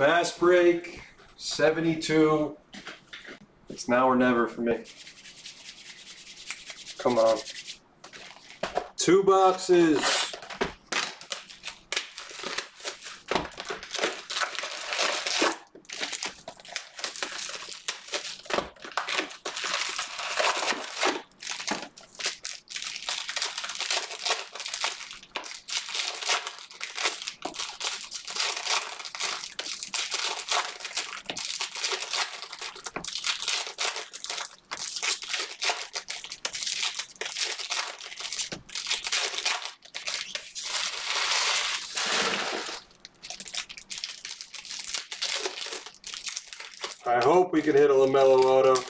Fast break, 72. It's now or never for me. Come on. Two boxes. I hope we can hit a LaMelo auto.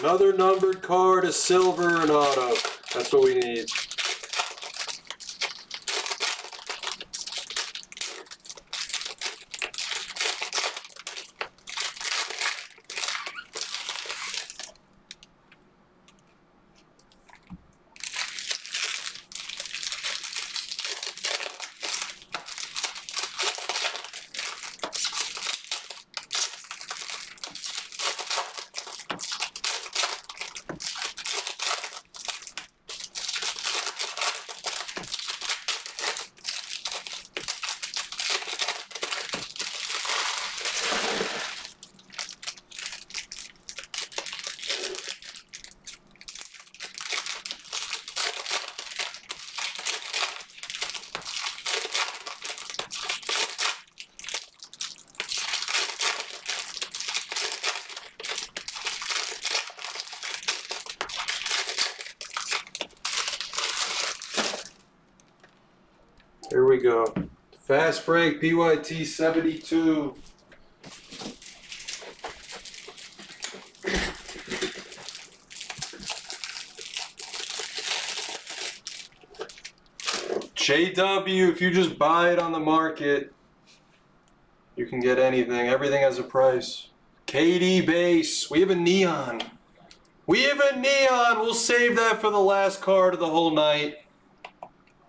Another numbered card, a silver, and auto. That's what we need. Here we go. Fast break, PYT 72. JW, if you just buy it on the market, you can get anything. Everything has a price. KD base. We have a neon. We have a neon. We'll save that for the last card of the whole night.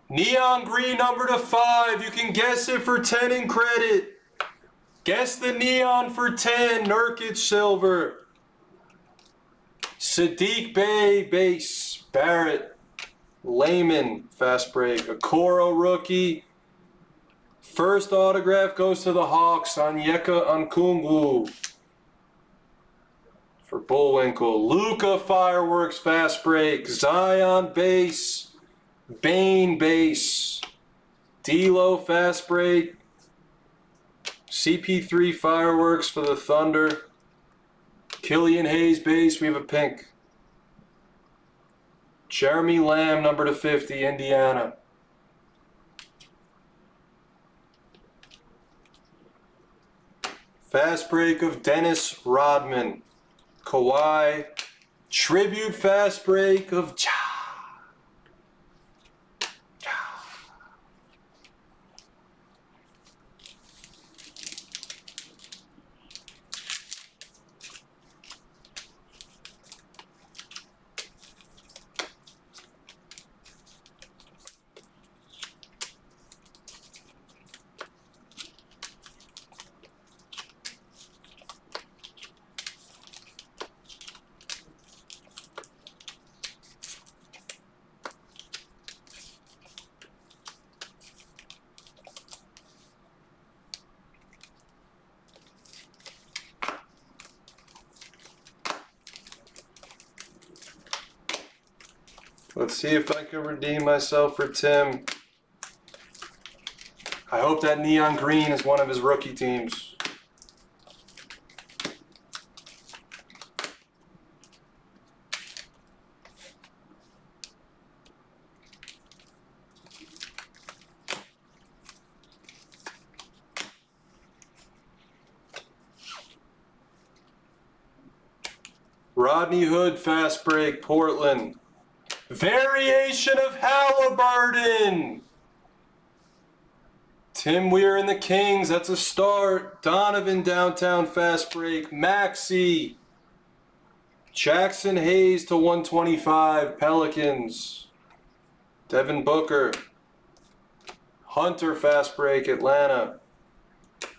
Neon green number to five. You can guess it for 10 in credit. Guess the neon for 10. Nurkic silver. Saddiq Bey base. Barrett. Layman fast break. Okoro rookie. First autograph goes to the Hawks. Onyeka Okongwu. For Bullwinkle. Luka fireworks fast break. Zion base. Bane base, D'Lo fast break, CP3 fireworks for the Thunder, Killian Hayes base, we have a pink. Jeremy Lamb number to 50, Indiana. Fast break of Dennis Rodman, Kawhi, tribute fast break of. Let's see if I can redeem myself for Tim. I hope that neon green is one of his rookie teams. Rodney Hood fast break, Portland. Variation of Haliburton. Tim Weir and the Kings, that's a start. Donovan downtown fast break. Maxi. Jaxson Hayes to 125. Pelicans. Devin Booker. Hunter fast break, Atlanta.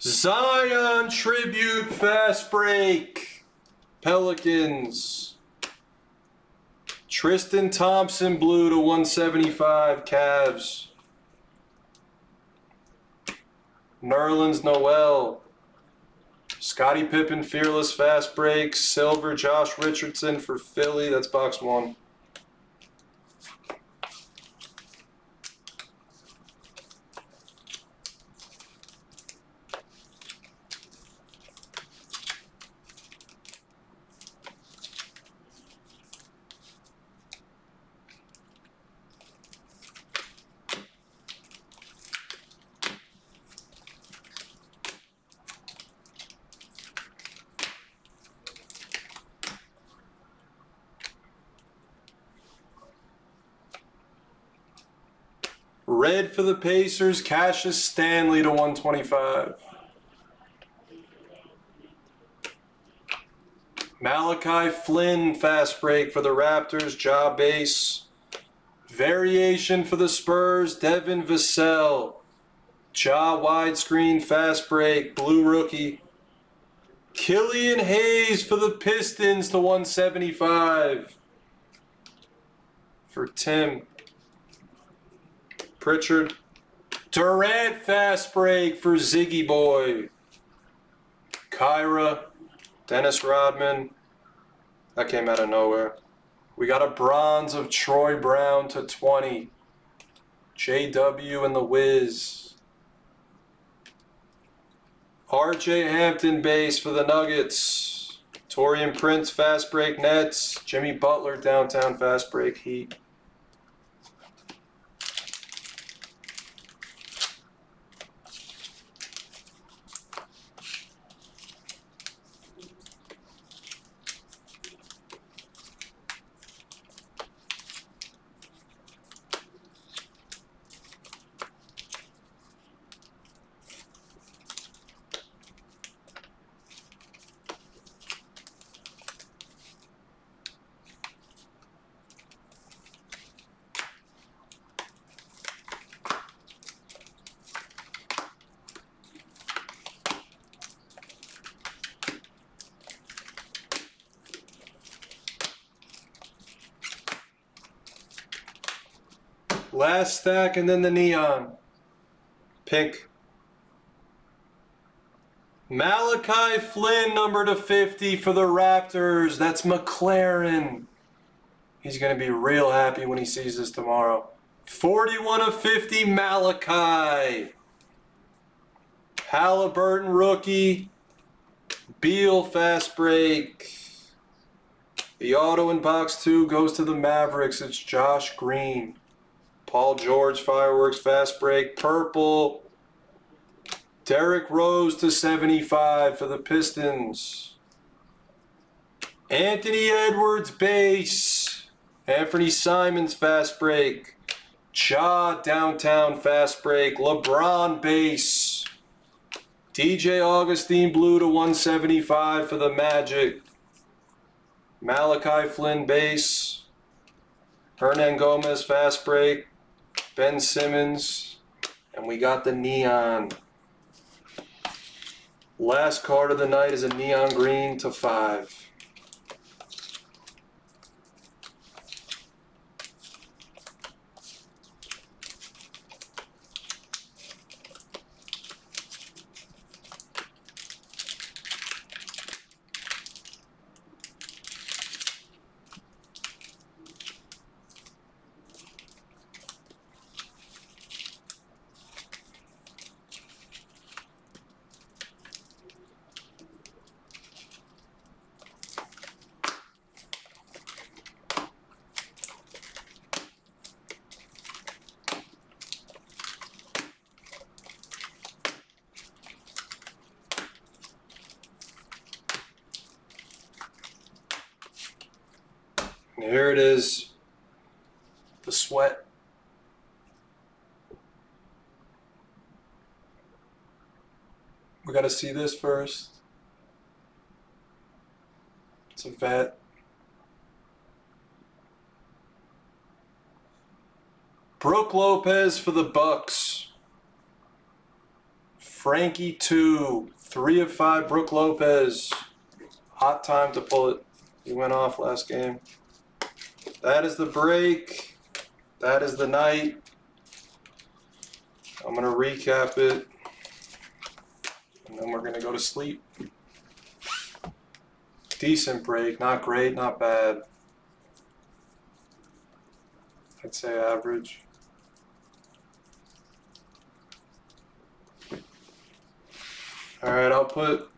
Zion tribute fast break, Pelicans. Tristan Thompson blue to 175, Cavs. Nerlens Noel. Scottie Pippen fearless fast break, silver Josh Richardson for Philly. That's box one. Red for the Pacers, Cassius Stanley to 125. Malachi Flynn fast break for the Raptors, Ja base. Variation for the Spurs, Devin Vassell. Ja widescreen fast break, blue rookie. Killian Hayes for the Pistons to 175. For Tim. Pritchard. Durant fast break for Ziggy Boy. Kyra. Dennis Rodman. That came out of nowhere. We got a bronze of Troy Brown to 20. JW and the Wiz. RJ Hampton base for the Nuggets. Taurean Prince fast break Nets. Jimmy Butler downtown fast break Heat. Last stack and then the neon. Pink. Malachi Flynn, number to 50 for the Raptors. That's McLaren. He's going to be real happy when he sees this tomorrow. 41 of 50, Malachi. Haliburton rookie. Beal fast break. The auto in box two goes to the Mavericks. It's Josh Green. Paul George fireworks fast break. Purple. Derrick Rose to 75 for the Pistons. Anthony Edwards base. Anfernee Simons fast break. Ja downtown fast break. LeBron base. DJ Augustin blue to 175 for the Magic. Malachi Flynn base. Hernangomez fast break. Ben Simmons. And we got the neon. Last card of the night is a neon green to five. Here it is. The sweat. We gotta see this first. It's a vet. Brook Lopez for the Bucks. Frankie two, three of five. Brook Lopez, hot time to pull it. He went off last game. That is the break. That is the night. I'm gonna recap it, and then we're gonna go to sleep. Decent break, not great, not bad. I'd say average. All right, I'll put.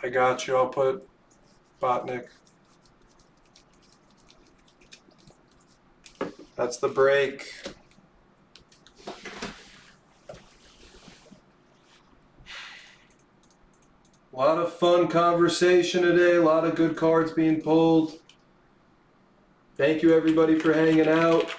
I got you. I'll put Botnick. That's the break. A lot of fun conversation today. A lot of good cards being pulled. Thank you, everybody, for hanging out.